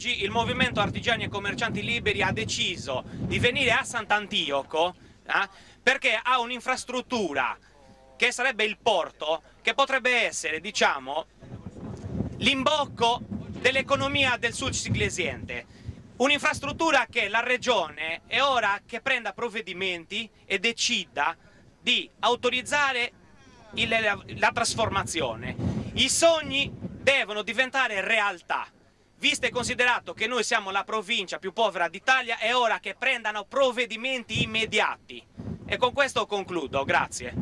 oggi il movimento artigiani e commercianti liberi ha deciso di venire a Sant'Antioco eh, perché ha un'infrastruttura che sarebbe il porto, che potrebbe essere, diciamo, l'imbocco dell'economia del sud siglesiente. Un'infrastruttura che la regione è ora che prenda provvedimenti e decida di autorizzare il, la, la trasformazione. I sogni devono diventare realtà. Visto e considerato che noi siamo la provincia più povera d'Italia, è ora che prendano provvedimenti immediati. E con questo concludo, grazie.